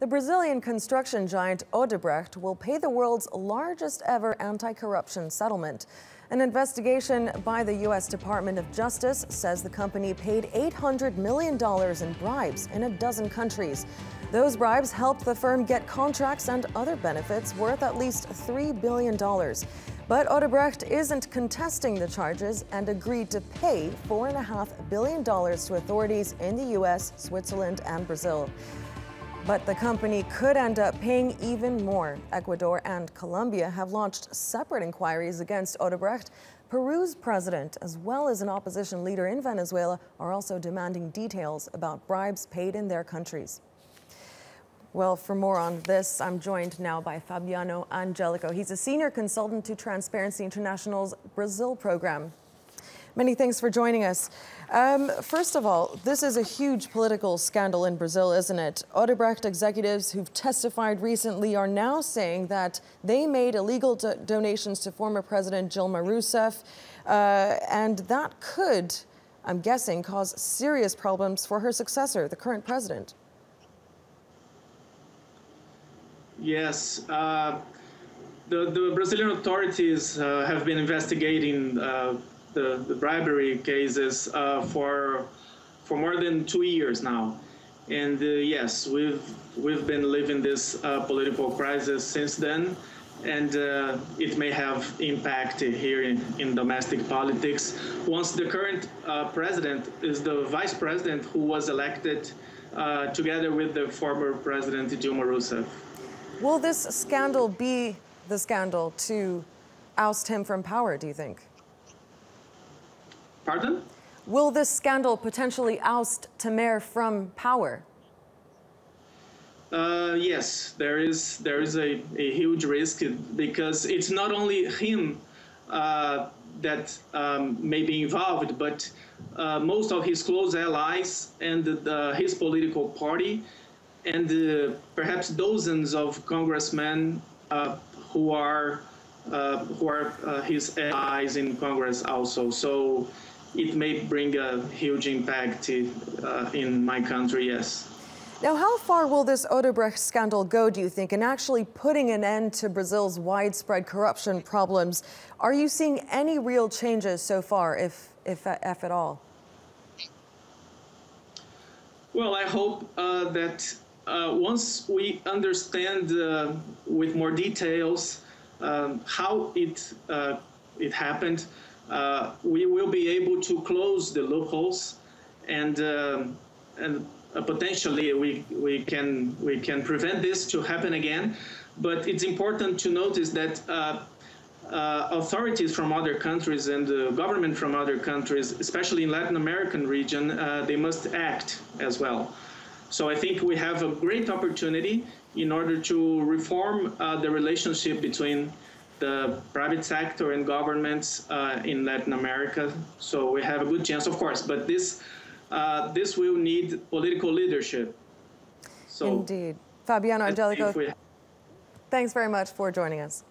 The Brazilian construction giant Odebrecht will pay the world's largest ever anti corruption settlement. An investigation by the U.S. Department of Justice says the company paid $800 million in bribes in a dozen countries. Those bribes helped the firm get contracts and other benefits worth at least $3 billion. But Odebrecht isn't contesting the charges and agreed to pay $4.5 billion to authorities in the U.S., Switzerland, and Brazil. But the company could end up paying even more. Ecuador and Colombia have launched separate inquiries against Odebrecht. Peru's president, as well as an opposition leader in Venezuela, are also demanding details about bribes paid in their countries. Well, for more on this, I'm joined now by Fabiano Angelico. He's a senior consultant to Transparency International's Brazil program. Many thanks for joining us. Um, first of all, this is a huge political scandal in Brazil, isn't it? Odebrecht executives who've testified recently are now saying that they made illegal do donations to former President Dilma Rousseff, uh, and that could, I'm guessing, cause serious problems for her successor, the current president. Yes. Uh, the, the Brazilian authorities uh, have been investigating uh, the, the bribery cases uh, for for more than two years now. And uh, yes, we've we've been living this uh, political crisis since then, and uh, it may have impact here in, in domestic politics. Once the current uh, president is the vice president who was elected uh, together with the former president Dilma Rousseff. Will this scandal be the scandal to oust him from power? Do you think? Pardon? Will this scandal potentially oust Temer from power? Uh, yes, there is there is a, a huge risk because it's not only him uh, that um, may be involved, but uh, most of his close allies and the, his political party, and uh, perhaps dozens of congressmen uh, who are uh, who are his allies in Congress also. So it may bring a huge impact uh, in my country, yes. Now, how far will this Odebrecht scandal go, do you think, in actually putting an end to Brazil's widespread corruption problems? Are you seeing any real changes so far, if, if, if at all? Well, I hope uh, that uh, once we understand uh, with more details um, how it, uh, it happened, we will be able to close the loopholes and uh, and uh, potentially we we can we can prevent this to happen again. But it's important to notice that. Uh, uh, authorities from other countries and the government from other countries, especially in Latin American region, uh, they must act as well. So I think we have a great opportunity in order to reform the relationship between the private sector and governments uh, in Latin America. So we have a good chance, of course, but this, uh, this will need political leadership. So Indeed. Fabiano Angelico, thanks very much for joining us.